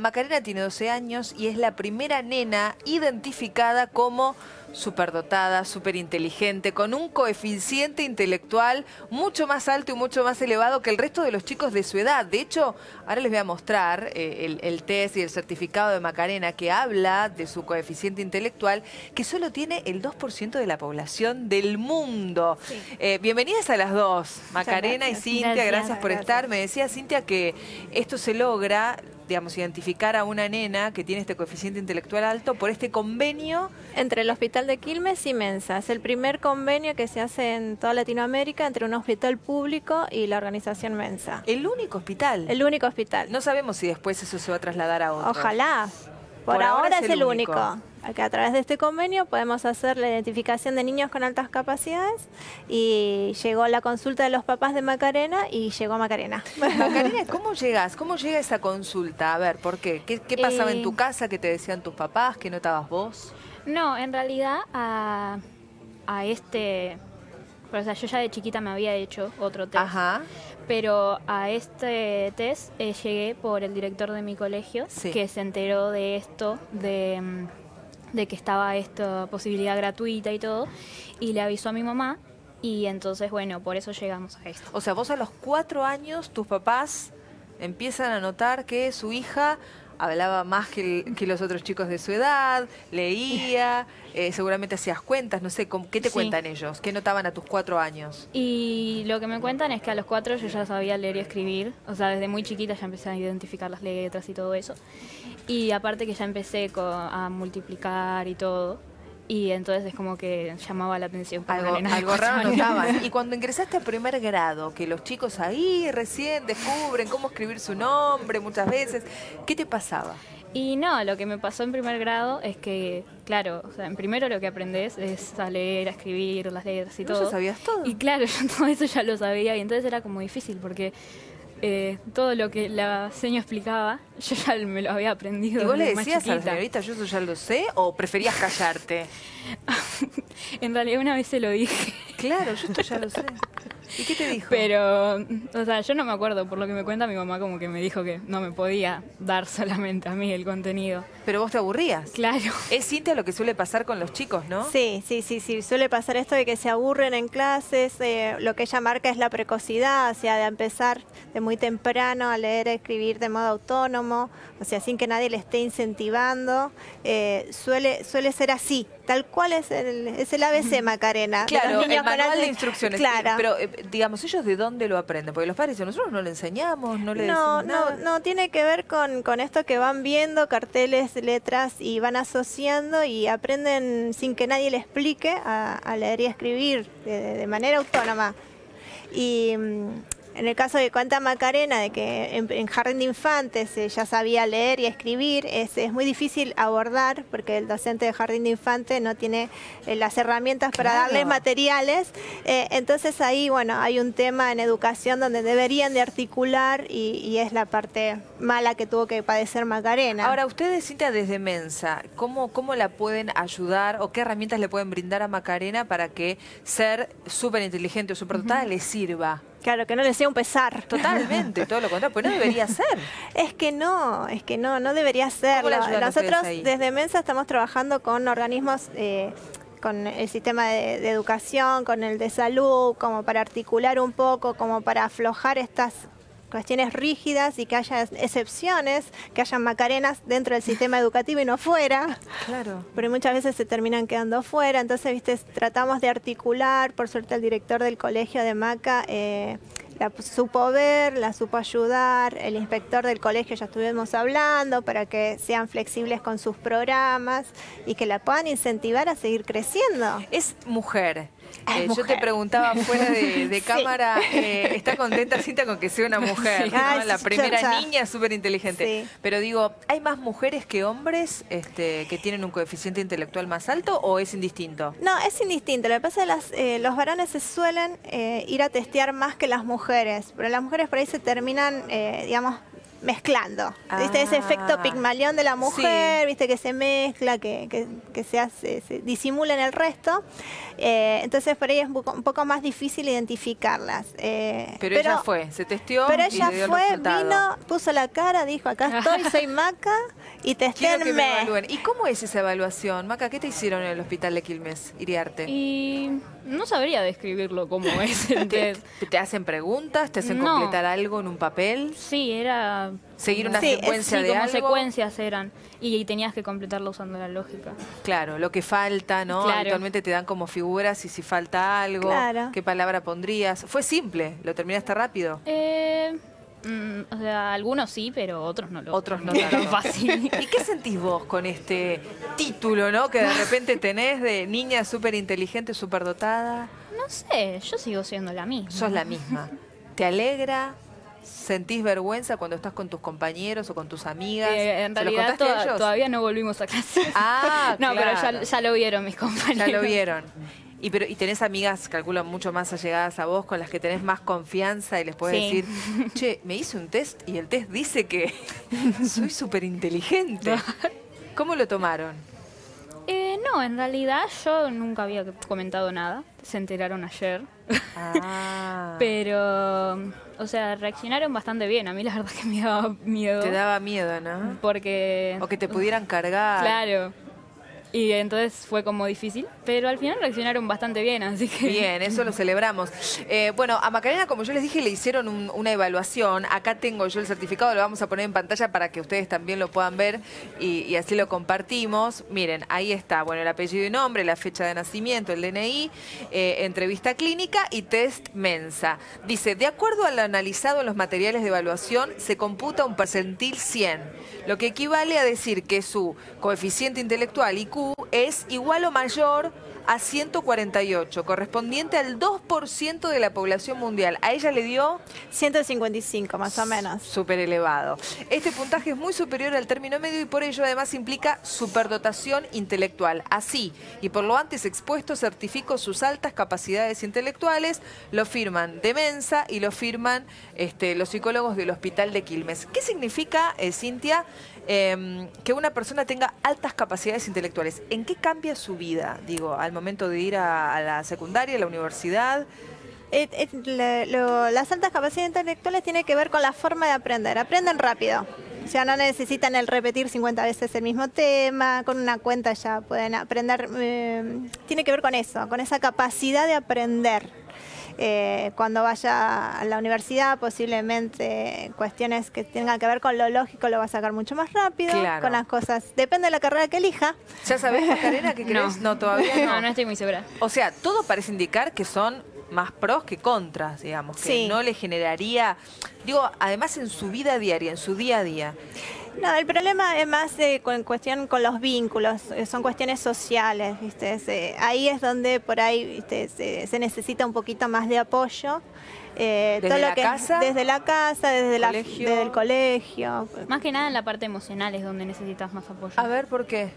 Macarena tiene 12 años y es la primera nena identificada como superdotada, superinteligente, con un coeficiente intelectual mucho más alto y mucho más elevado que el resto de los chicos de su edad. De hecho, ahora les voy a mostrar eh, el, el, test y el certificado de Macarena que habla de su coeficiente intelectual, que solo tiene el 2% de la población del mundo. Sí. Eh, bienvenidas a las dos, Macarena y Cintia, gracias, gracias por gracias. estar. Me decía Cintia que esto se logra digamos, identificar a una nena que tiene este coeficiente intelectual alto por este convenio. Entre el Hospital de Quilmes y Mensa. Es el primer convenio que se hace en toda Latinoamérica entre un hospital público y la organización Mensa. El único hospital. El único hospital. No sabemos si después eso se va a trasladar a otro. Ojalá. Por, Por ahora, ahora es el único. Acá a través de este convenio podemos hacer la identificación de niños con altas capacidades y llegó la consulta de los papás de Macarena y llegó Macarena. Macarena, ¿cómo llegas? ¿Cómo llega esa consulta? A ver, ¿por qué? ¿Qué, qué pasaba Eh, en tu casa? ¿Qué te decían tus papás? ¿Qué notabas vos? No, en realidad a, a este... O sea, yo ya de chiquita me había hecho otro test. Ajá. Pero a este test eh, llegué por el director de mi colegio, Sí. que se enteró de esto, de, mm, de que estaba esta posibilidad gratuita y todo, y le avisó a mi mamá, y entonces, bueno, por eso llegamos a esto. O sea, vos a los cuatro años, tus papás empiezan a notar que su hija hablaba más que, el- que los otros chicos de su edad, leía, eh, seguramente hacías cuentas, no sé, ¿cómo- ¿qué te Sí. cuentan ellos? ¿Qué notaban a tus cuatro años? Y lo que me cuentan es que a los cuatro yo ya sabía leer y escribir, o sea, desde muy chiquita ya empecé a identificar las letras y todo eso. Y aparte que ya empecé a multiplicar y todo, y entonces es como que llamaba la atención. Algo, algo raro notaban. Y cuando ingresaste a primer grado, que los chicos ahí recién descubren cómo escribir su nombre muchas veces, ¿qué te pasaba? Y no, lo que me pasó en primer grado es que, claro, o sea, en primero lo que aprendes es a leer, a escribir las letras y ¿Vos todo. ya sabías todo? Y claro, yo todo eso ya lo sabía y entonces era como difícil porque eh, todo lo que la seño explicaba, yo ya me lo había aprendido. ¿Y vos le decías a la chiquita. señorita, yo eso ya lo sé, o preferías callarte? En realidad una vez se lo dije, Claro, yo esto ya lo sé. ¿Y qué te dijo? pero, o sea, yo no me acuerdo, por lo que me cuenta mi mamá como que me dijo que no me podía dar solamente a mí el contenido. Pero vos te aburrías. Claro. Es Cintia lo que suele pasar con los chicos, ¿no? Sí, sí, sí, sí. Suele pasar esto de que se aburren en clases. eh, lo que ella marca es la precocidad, o sea, de empezar de muy temprano a leer y escribir de modo autónomo, o sea, sin que nadie le esté incentivando. Eh, suele, suele ser así. Tal cual es el, es el ABC Macarena. de Claro, el manual de instrucciones. Claro. Pero, eh, digamos, ¿ellos de dónde lo aprenden? Porque los padres dicen, nosotros no le enseñamos, no le No, decimos no, no, tiene que ver con, con esto que van viendo carteles, letras y van asociando y aprenden sin que nadie le explique a, a leer y escribir de, de manera autónoma. Y mm, en el caso de cuenta Macarena, de que en, en jardín de infantes eh, ya sabía leer y escribir, es, es muy difícil abordar porque el docente de jardín de infantes no tiene eh, las herramientas para Claro. darles materiales. Eh, entonces ahí, bueno, hay un tema en educación donde deberían de articular y, y es la parte mala que tuvo que padecer Macarena. Ahora, ustedes, Cintia, desde Mensa, ¿cómo, ¿cómo la pueden ayudar o qué herramientas le pueden brindar a Macarena para que ser súper inteligente o súper dotada le sirva? Claro, que no le sea un pesar. Totalmente, todo lo contrario, pues no debería ser. Es que no, es que no, no debería ustedes Nosotros desde Mensa estamos trabajando con organismos, eh, con el sistema de, de educación, con el de salud, como para articular un poco, como para aflojar estas cuestiones rígidas y que haya excepciones, que haya macarenas dentro del sistema educativo y no fuera. Claro. pero muchas veces se terminan quedando fuera. Entonces, viste, tratamos de articular, por suerte el director del colegio de Maca eh, la supo ver, la supo ayudar, el inspector del colegio ya estuvimos hablando para que sean flexibles con sus programas y que la puedan incentivar a seguir creciendo. Es mujer. Eh, Yo te preguntaba fuera de, de Sí. cámara, eh, ¿está contenta Cintia con que sea una mujer? Sí. ¿no? Ay, La primera niña súper inteligente. Sí. Pero digo, ¿hay más mujeres que hombres este, que tienen un coeficiente intelectual más alto o es indistinto? No, es indistinto. Lo que pasa es que las, eh, los varones se suelen eh, ir a testear más que las mujeres, pero las mujeres por ahí se terminan, eh, digamos, mezclando. ¿Viste? Ese Ah. efecto pigmalión de la mujer, viste que se mezcla, que, que- que se hace, se disimula en el resto. Eh, entonces por ahí es un poco, más difícil identificarlas. Eh, Pero, ella fue, se testió Pero ella dio fue, vino, puso la cara, dijo, acá estoy, soy Maca, y Quiero que me evalúen. ¿Y cómo es esa evaluación? Maca, ¿qué te hicieron en el hospital de Quilmes, Iriarte? Y no sabría describirlo como es el ¿Te, test. te hacen preguntas? ¿Te hacen No. completar algo en un papel? Sí, era... ¿Seguir una Sí, es- secuencia Sí, de como algo? secuencias eran. Y, y tenías que completarlo usando la lógica. Claro, lo que falta, ¿no? Claro. Habitualmente te dan como figuras y si falta algo, Claro. qué palabra pondrías. Fue simple, lo terminaste rápido. Eh, mm, o sea, algunos sí, pero otros no lo Otros no tan fácil. ¿Y qué sentís vos con este título, no? Que de repente tenés de niña súper inteligente, súper dotada. No sé, yo sigo siendo la misma. Sos la misma. ¿Te alegra? ¿Sentís vergüenza cuando estás con tus compañeros o con tus amigas? Eh, en ¿Se lo realidad contaste a ellos? todavía no volvimos a clase. Ah, no, pero ya, ya lo vieron mis compañeros. Ya lo vieron. Y, pero, y tenés amigas, calculo, mucho más allegadas a vos, con las que tenés más confianza y les puedes Sí. decir, che, me hice un test y el test dice que soy súper inteligente. ¿Cómo lo tomaron? Eh, no, en realidad yo nunca había comentado nada. Se enteraron ayer. Ah, Pero, o sea, reaccionaron bastante bien. A mí la verdad que me daba miedo. te daba miedo, ¿no? Porque... O que te pudieran cargar. Claro. Y entonces fue como difícil, pero al final reaccionaron bastante bien, así que... Bien, eso lo celebramos. Eh, bueno, a Macarena, como yo les dije, le hicieron un- una evaluación. Acá tengo yo el certificado, lo vamos a poner en pantalla para que ustedes también lo puedan ver y, así lo compartimos. Miren, ahí está, bueno, el apellido y nombre, la fecha de nacimiento, el DNI, eh, entrevista clínica y test mensa. Dice, de acuerdo a lo analizado en los materiales de evaluación, se computa un percentil 100, lo que equivale a decir que su coeficiente intelectual IQ es igual o mayor a 148, correspondiente al 2% de la población mundial. A ella le dio 155 más o menos. súper elevado. Este puntaje es muy superior al término medio y por ello además implica superdotación intelectual. Así, y por lo antes expuesto, certifico sus altas capacidades intelectuales, lo firman de Mensa y lo firman este, los psicólogos del Hospital de Quilmes. ¿Qué significa, eh, Cintia, em, que una persona tenga altas capacidades intelectuales? ¿En qué cambia su vida, digo, al momento de ir a, la secundaria, a la universidad? Eh, eh, lo- las altas capacidades intelectuales tienen que ver con la forma de aprender. Aprenden rápido. O sea, no necesitan el repetir 50 veces el mismo tema. Con una cuenta ya pueden aprender. eh, tiene que ver con eso, con esa capacidad de aprender. Eh, cuando vaya a la universidad, posiblemente cuestiones que tengan que ver con lo lógico lo va a sacar mucho más rápido. Claro. Con las cosas. Depende de la carrera que elija. ¿Ya sabés, Macarena, qué crees? No, todavía no. No, no estoy muy segura. O sea, todo parece indicar que son más pros que contras, digamos, que Sí. no le generaría, digo, además en su vida diaria, en su día a día. No, el problema es más eh, con cuestión con los vínculos, eh, son cuestiones sociales, ¿viste? Se- ahí es donde por ahí ¿viste? Se, se necesita un poquito más de apoyo. eh, ¿Desde la que- casa? desde la casa, desde, la, ¿Colegio? desde el colegio. Más que nada en la parte emocional es donde necesitas más apoyo. A ver, ¿por qué?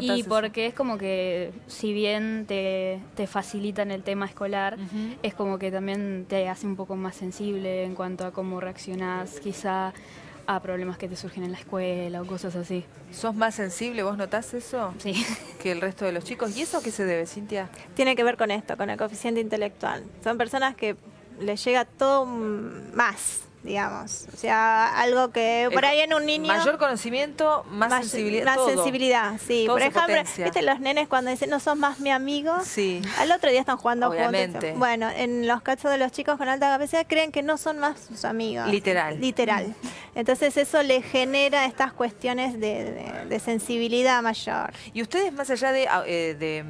Y eso? porque es como que si bien te, te facilitan el tema escolar, es como que también te hace un poco más sensible en cuanto a cómo reaccionás quizá a problemas que te surgen en la escuela o cosas así. ¿Sos más sensible? ¿Vos notás eso? Sí. Que el resto de los chicos. ¿Y eso a qué se debe, Cintia? Tiene que ver con esto, con el coeficiente intelectual. Son personas que les llega todo más, digamos. O sea, algo que por ahí en un niño... Mayor conocimiento, más, sensibilidad. Más todo. sensibilidad, sí. Todo Por ejemplo, potencia. ¿viste los nenes cuando dicen no sos más mi amigo? Sí. Al otro día están jugando Obviamente. juntos. Bueno, en los casos de los chicos con alta capacidad creen que no son más sus amigos. Literal. Literal. Entonces eso le genera estas cuestiones de, de- de sensibilidad mayor. Y ustedes, más allá de, ah, eh, de,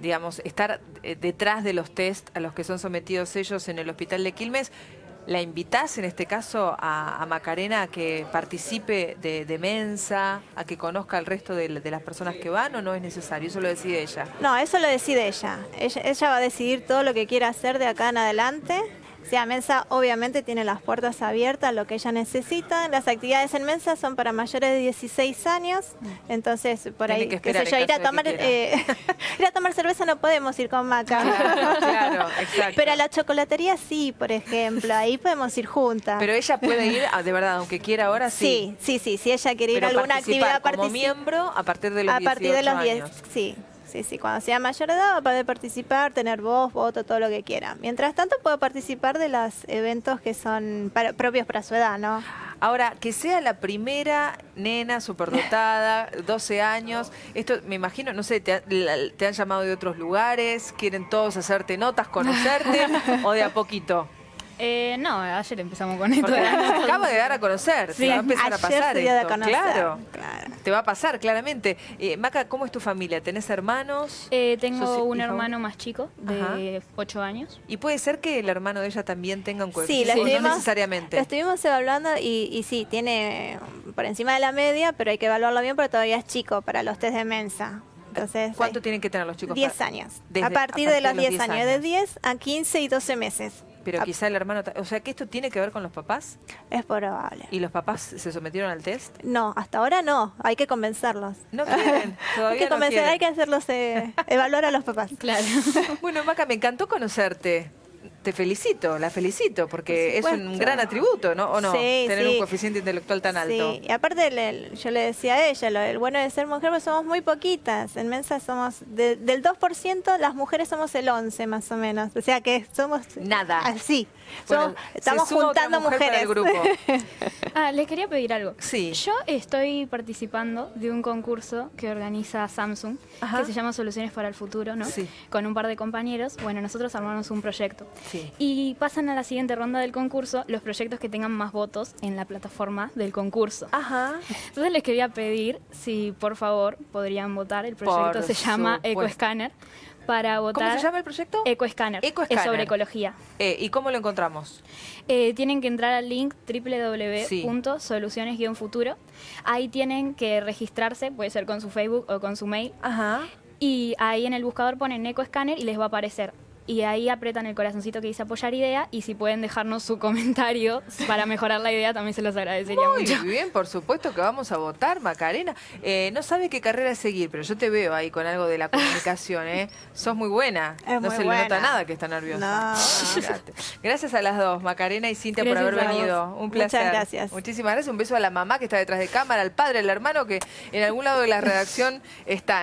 digamos, estar eh, detrás de los test a los que son sometidos ellos en el hospital de Quilmes, ¿la invitás en este caso a, Macarena a que participe de, de Mensa, a que conozca al resto de, de las personas que van o no es necesario? Eso lo decide ella. No, eso lo decide ella. ella. Ella va a decidir todo lo que quiera hacer de acá en adelante. O sea, Mensa obviamente tiene las puertas abiertas, lo que ella necesita. Las actividades en Mensa son para mayores de 16 años, entonces por ahí, que qué sé yo, ir a tomar, eh, ir a tomar cerveza no podemos ir con Maca. Claro, exacto. Pero a la chocolatería sí, por ejemplo, ahí podemos ir juntas. Pero ella puede ir, de verdad, aunque quiera ahora, sí. sí, sí, sí, si ella quiere ir Pero a alguna actividad como miembro a partir de los a partir de 18 los 10, años. sí. Sí, sí, cuando sea mayor de edad va a poder participar, tener voz, voto, todo lo que quiera. Mientras tanto puede participar de los eventos que son para- propios para su edad, ¿no? Ahora, que sea la primera nena superdotada, 12 años, esto me imagino, no sé, te, ha- la- te han llamado de otros lugares, quieren todos hacerte notas, conocerte, o de a poquito. Eh, no, ayer empezamos con esto. Porque acaba de dar a conocer, Sí, va a empezar a ayer pasar se dio a esto, conocer, claro. claro. Te va a pasar, claramente. Eh, Maca, ¿cómo es tu familia? ¿Tenés hermanos? Eh, tengo ¿Sos un hermano más chico, Ajá. de 8 años. ¿Y puede ser que el hermano de ella también tenga un Sí, coeficiente? lo o no estuvimos, necesariamente. lo estuvimos evaluando y, y sí, tiene por encima de la media, pero hay que evaluarlo bien porque todavía es chico para los test de mensa. Entonces, ¿Cuánto hay tienen que tener los chicos? 10 para- años. Desde- a, partir de los 10 años, de 10 a 15 y 12 meses. Pero A- quizá el hermano... ta- O sea, que esto tiene que ver con los papás. Es probable. ¿Y los papás se sometieron al test? No, hasta ahora no, hay que convencerlos. No quieren, todavía hay que no convencer, quieren. hay que hacerlos eh, evaluar a los papás. Claro. Bueno, Maca, me encantó conocerte. Te felicito, la felicito, porque es un gran atributo, ¿no? ¿O no? Sí, Tener sí. un coeficiente intelectual tan alto. Sí, y aparte le- yo le decía a ella, lo, el bueno de ser mujer, pues somos muy poquitas. En Mensa somos, de- del 2%, las mujeres somos el 11 más o menos. O sea que somos... Nada. Así. Bueno, Somos- estamos juntando mujer mujeres. el grupo. Ah, les quería pedir algo. Sí. Yo estoy participando de un concurso que organiza Samsung, Ajá. que se llama Soluciones para el Futuro, ¿no? Sí. Con un par de compañeros. Bueno, nosotros armamos un proyecto. Sí. Y pasan a la siguiente ronda del concurso los proyectos que tengan más votos en la plataforma del concurso. Ajá. Entonces les quería pedir si por favor podrían votar. El proyecto Por se llama. EcoScanner. Para votar. ¿Cómo se llama el proyecto? EcoScanner. EcoScanner. Es sobre ecología. Eh, ¿Y cómo lo encontramos? Eh, tienen que entrar al link www.soluciones-futuro. Ahí tienen que registrarse, puede ser con su Facebook o con su mail. Ajá. Y ahí en el buscador ponen EcoScanner y les va a aparecer. Y ahí apretan el corazoncito que dice apoyar idea y si pueden dejarnos su comentario para mejorar la idea también se los agradecería Muy mucho. bien, por supuesto que vamos a votar, Macarena. Eh, no sabe qué carrera seguir, pero yo te veo ahí con algo de la comunicación, ¿eh? Sos muy buena. Es no muy se le nota nada que está nerviosa. No. Fíjate. Gracias a las dos, Macarena y Cintia, por haber venido. Un Muchas placer. gracias. Muchísimas gracias. Un beso a la mamá que está detrás de cámara, al padre, al hermano que en algún lado de la redacción están.